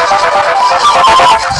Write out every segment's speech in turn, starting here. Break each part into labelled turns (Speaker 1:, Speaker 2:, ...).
Speaker 1: すいません。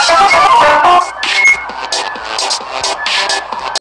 Speaker 1: Shut up!